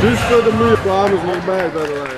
Just for the meal, promise me back, by the way.